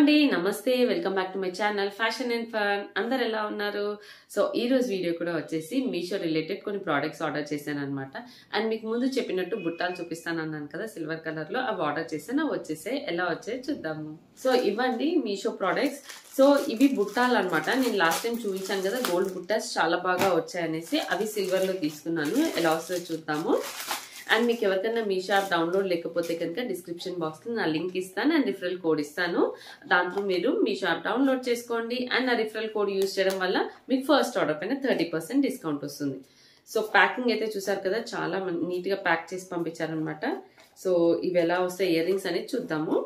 అండి. నమస్తే. Welcome back to my channel fashion and fun. అందరు ఎలా ఉన్నారు? సో ఈ రోజు వీడియో కూడా వచ్చేసి మీషో రిలేటెడ్ కొన్ని ప్రోడక్ట్స్ ఆర్డర్ చేశాను అనమాట అండ్ మీకు ముందు చెప్పినట్టు బుట్టాలు చూపిస్తాను అన్నాను కదా సిల్వర్ కలర్లో. అవి ఆర్డర్ చేశాను. అవి వచ్చేసే ఎలా వచ్చాయి చూద్దాము. సో ఇవ్వండి మీషో ప్రోడక్ట్స్. సో ఇవి బుట్టాలు అనమాట నేను లాస్ట్ టైం చూపించాను కదా గోల్డ్ బుట్టాస్ చాలా బాగా వచ్చాయనేసి అవి సిల్వర్లో తీసుకున్నాను. ఎలా వస్తుందో చూద్దాము. అండ్ మీకు ఎవరికైనా మీ షాప్ డౌన్లోడ్ లేకపోతే కనుక డిస్క్రిప్షన్ బాక్స్లో నా లింక్ ఇస్తాను అండ్ రిఫరల్ కోడ్ ఇస్తాను. దాంట్లో మీరు మీ షాప్ డౌన్లోడ్ చేసుకోండి అండ్ నా రిఫరల్ కోడ్ యూజ్ చేయడం వల్ల మీకు ఫస్ట్ ఆర్డర్ పైన థర్టీ పర్సెంట్ డిస్కౌంట్ వస్తుంది. సో ప్యాకింగ్ అయితే చూసారు కదా చాలా నీట్గా ప్యాక్ చేసి పంపించారనమాట సో ఇవి ఎలా వస్తాయి ఇయర్ రింగ్స్ అనేది చూద్దాము.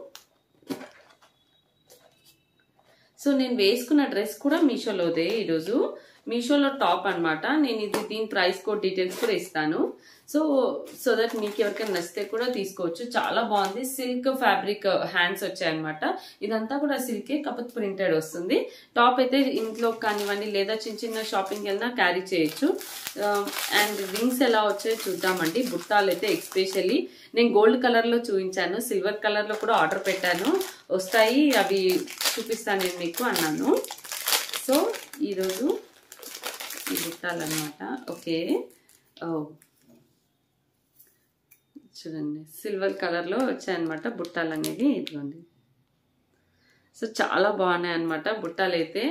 సో నేను వేసుకున్న డ్రెస్ కూడా మీషోలోదే ఈరోజు. మీషోలో టాప్ అనమాట నేను ఇది దీని ప్రైస్ కోడ్ డీటెయిల్స్ కూడా ఇస్తాను. సో సో దట్ మీకు ఎవరికైనా నచ్చితే కూడా తీసుకోవచ్చు. చాలా బాగుంది. సిల్క్ ఫ్యాబ్రిక్ uh, హ్యాండ్స్ వచ్చాయన్నమాట. ఇదంతా కూడా సిల్కే కాకపోతే ప్రింటెడ్ వస్తుంది. టాప్ అయితే ఇంట్లో కానివ్వండి లేదా చిన్న చిన్న షాపింగ్ వెళ్ళినా క్యారీ చేయొచ్చు. Um, అండ్ రింగ్స్ ఎలా వచ్చాయో చూద్దామండి. బుట్టాలు అయితే ఎక్స్పెషల్లీ నేను గోల్డ్ కలర్లో చూపించాను. సిల్వర్ కలర్లో కూడా ఆర్డర్ పెట్టాను. వస్తాయి. అవి చూపిస్తాను నేను మీకు అన్నాను. సో ఈరోజు ఈ బుట్టాలన్నమాట ఓకే చూడండి సిల్వర్ కలర్లో వచ్చాయన్నమాట బుట్టాలు అనేది ఇదిగోండి. సో చాలా బాగున్నాయి అనమాట బుట్టాలు అయితే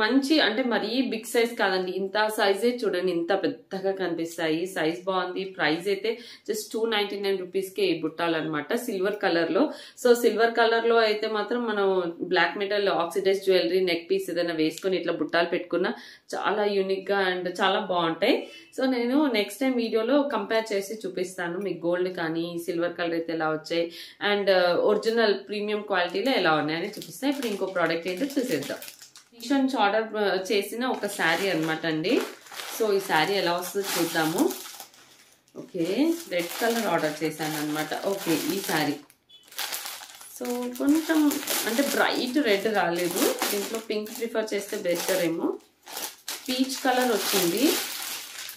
మంచి అంటే మరీ బిగ్ సైజ్ కాదండి. ఇంత సైజే చూడండి ఇంత పెద్దగా కనిపిస్తాయి. సైజ్ బాగుంది ప్రైస్ అయితే జస్ట్ టూ నైన్టీ నైన్ రూపీస్కే ఈ బుట్టాలన్నమాట సిల్వర్ కలర్లో. సో సిల్వర్ కలర్లో అయితే మాత్రం మనం black metal oxidise jewellery neck piece ఏదైనా వేసుకొని ఇట్లా బుట్టాలు పెట్టుకున్నా చాలా యూనిక్గా అండ్ చాలా బాగుంటాయి. సో నేను నెక్స్ట్ టైం వీడియోలో కంపేర్ చేసి చూపిస్తాను మీకు గోల్డ్ కానీ సిల్వర్ కలర్ అయితే ఎలా వచ్చాయి అండ్ ఒరిజినల్ ప్రీమియం క్వాలిటీలో ఎలా ఉన్నాయని చూపిస్తాను ఇప్పుడు ఇంకో ప్రోడక్ట్ ఏంటో చూసేద్దాం. మీషో నుంచి ఆర్డర్ చేసిన ఒక శారీ అనమాట అండి. సో ఈ శారీ ఎలా వస్తుందో చూద్దాము. ఓకే రెడ్ కలర్ ఆర్డర్ చేశాను అనమాట ఓకే ఈ శారీ సో కొంచెం అంటే బ్రైట్ రెడ్ రాలేదు. దీంట్లో పింక్ ప్రిఫర్ చేస్తే బెటర్ ఏమో. పీచ్ కలర్ వచ్చింది.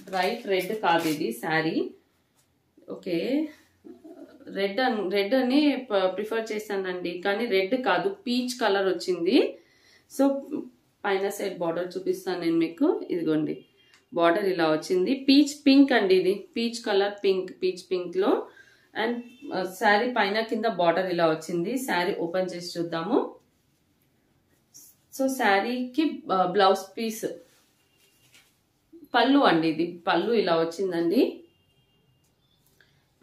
బ్రైట్ రెడ్ కాదు ఇది శారీ ఓకే రెడ్ అని రెడ్ అని ప్రిఫర్ చేశానండి. కానీ రెడ్ కాదు పీచ్ కలర్ వచ్చింది. సో పైన సైడ్ బార్డర్ చూపిస్తాను నేను మీకు. ఇదిగోండి. బార్డర్ ఇలా వచ్చింది. పీచ్ పింక్ అండి ఇది. పీచ్ కలర్ పింక్ పీచ్ పింక్లో. అండ్ శారీ పైన కింద బార్డర్ ఇలా వచ్చింది. శారీ ఓపెన్ చేసి చూద్దాము. సో శారీకి బ్లౌజ్ పీస్. పళ్ళు అండి ఇది. పళ్ళు ఇలా వచ్చిందండి.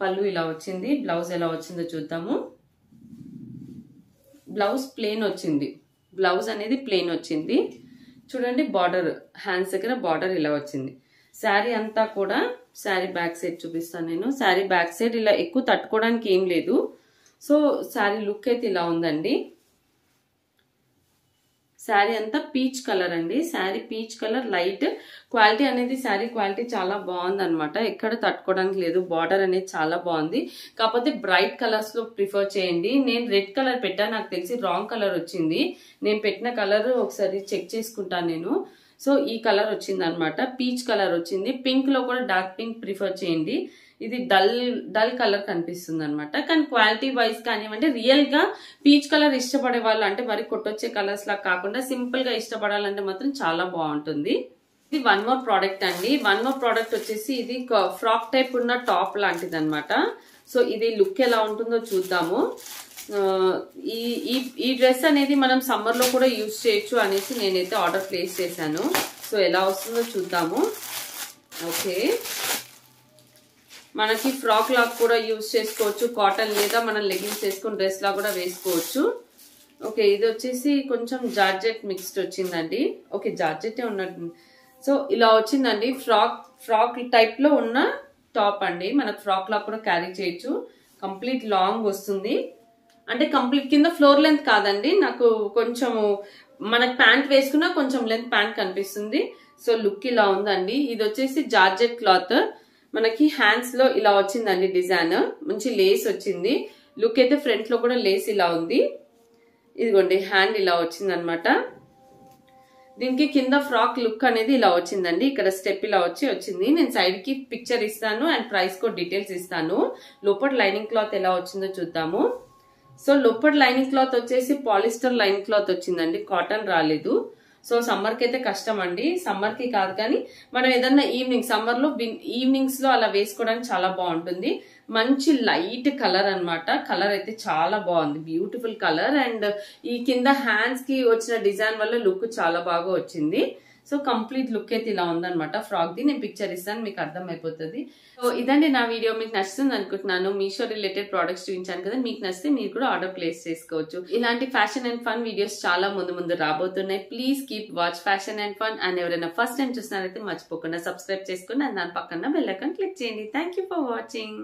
పళ్ళు ఇలా వచ్చింది. బ్లౌజ్ ఎలా వచ్చిందో చూద్దాము. బ్లౌజ్ ప్లేన్ వచ్చింది. బ్లౌజ్ అనేది ప్లేన్ వచ్చింది. చూడండి బార్డర్ హ్యాండ్స్ దగ్గర బార్డర్ ఇలా వచ్చింది. శారీ అంతా కూడా శారీ బ్యాక్ సైడ్ చూపిస్తాను నేను. శారీ బ్యాక్ సైడ్ ఇలా ఎక్కువ తట్టుకోవడానికి ఏం లేదు. సో శారీ లుక్ అయితే ఇలా ఉందండి. శారీ అంతా పీచ్ కలర్ అండి. Sari peach colour light. Quality అనేది శారీ క్వాలిటీ చాలా బాగుంది అనమాట ఎక్కడ తట్టుకోవడానికి లేదు. బార్డర్ అనేది చాలా బాగుంది. కాకపోతే బ్రైట్ కలర్స్లో ప్రిఫర్ చేయండి. నేను రెడ్ కలర్ పెట్టాను నాకు తెలిసి రాంగ్ కలర్ వచ్చింది. నేను పెట్టిన కలర్ ఒకసారి చెక్ చేసుకుంటాను నేను. సో ఈ కలర్ వచ్చింది అనమాట పీచ్ కలర్ వచ్చింది. పింక్లో కూడా డార్క్ పింక్ ప్రిఫర్ చేయండి. ఇది డల్ డల్ కలర్ కనిపిస్తుంది అనమాట కానీ క్వాలిటీ వైజ్ కానివ్వండి రియల్గా పీచ్ కలర్ ఇష్టపడే వాళ్ళు అంటే మరి కొట్టొచ్చే కలర్స్ లా కాకుండా సింపుల్గా ఇష్టపడాలంటే మాత్రం చాలా బాగుంటుంది. ఇది వన్ మోర్ ప్రోడక్ట్ అండి. వన్ మోర్ ప్రోడక్ట్ వచ్చేసి ఇది ఫ్రాక్ టైప్ ఉన్న టాప్ లాంటిది అనమాట సో ఇది లుక్ ఎలా ఉంటుందో చూద్దాము. ఈ ఈ ఈ డ్రెస్ అనేది మనం సమ్మర్లో కూడా యూజ్ చేయొచ్చు అనేసి నేనైతే ఆర్డర్ ప్లేస్ చేశాను. సో ఎలా వస్తుందో చూద్దాము. ఓకే. మనకి ఫ్రాక్ లాగా కూడా యూజ్ చేసుకోవచ్చు కాటన్ లేదా మనం లెగిన్స్ వేసుకొని డ్రెస్ లాగా కూడా వేసుకోవచ్చు. ఓకే ఇది వచ్చేసి కొంచెం జార్జెట్ మిక్స్డ్ వచ్చిందండి. ఓకే జార్జెటే ఉన్నట్టు. సో ఇలా వచ్చిందండి. ఫ్రాక్ ఫ్రాక్ టైప్లో ఉన్న టాప్ అండి. మనకు ఫ్రాక్ లాగా కూడా క్యారీ చేయొచ్చు. కంప్లీట్ లాంగ్ వస్తుంది. అంటే కంప్లీట్ కింద ఫ్లోర్ లెంత్ కాదండి. నాకు కొంచెం మనకు ప్యాంట్ వేసుకున్నా కొంచెం లెంత్ ప్యాంట్ కనిపిస్తుంది. సో లుక్ ఇలా ఉందండి. ఇది వచ్చేసి జార్జెట్ క్లాత్. మనకి హ్యాండ్స్లో ఇలా వచ్చిందండి డిజైన్ మంచి లేస్ వచ్చింది. లుక్ అయితే ఫ్రంట్లో కూడా లేస్ ఇలా ఉంది. ఇదిగోండి హ్యాండ్ ఇలా వచ్చిందనమాట దీనికి కింద ఫ్రాక్ లుక్ అనేది ఇలా వచ్చిందండి. ఇక్కడ స్టెప్ ఇలా వచ్చి వచ్చింది. నేను సైడ్కి పిక్చర్ ఇస్తాను అండ్ ప్రైస్ కూడా డీటెయిల్స్ ఇస్తాను. లోపల లైనింగ్ క్లాత్ ఎలా వచ్చిందో చూద్దాము. సో లోపల లైనింగ్ క్లాత్ వచ్చేసి పాలిస్టర్ లైనింగ్ క్లాత్ వచ్చిందండి. కాటన్ రాలేదు. సో సమ్మర్కి అయితే కష్టం అండి సమ్మర్కి కాదు కానీ మనం ఏదన్నా ఈవినింగ్ సమ్మర్లో ఈవినింగ్స్లో అలా వేసుకోవడానికి చాలా బాగుంటుంది. మంచి లైట్ కలర్ అన్నమాట. కలర్ అయితే చాలా బాగుంది. బ్యూటిఫుల్ కలర్ అండ్ ఈ కింద హ్యాండ్స్కి వచ్చిన డిజైన్ వల్ల లుక్ చాలా బాగా వచ్చింది. సో కంప్లీట్ లుక్ అయితే ఇలా ఉందనమాట ఫ్రాక్ ది నేను పిక్చర్ ఇస్తాను మీకు అర్థమైపోతుంది. సో ఇదండి నా వీడియో మీకు నచ్చుతుంది అనుకుంటున్నాను. మీషో రిలేటెడ్ ప్రోడక్ట్స్ చూపించాను కదా మీకు నచ్చితే మీరు కూడా ఆర్డర్ ప్లేస్ చేసుకోవచ్చు. ఇలాంటి ఫ్యాషన్ అండ్ ఫన్ వీడియోస్ చాలా ముందు ముందు రాబోతున్నాయి. Please keep watch fashion and fun and ఎవరైనా ఫస్ట్ టైం చూసినారైతే మర్చిపోకుండా సబ్స్క్రైబ్ చేసుకుని దాని పక్కన బెల్ క్లిక్ చేయండి. Thank you for watching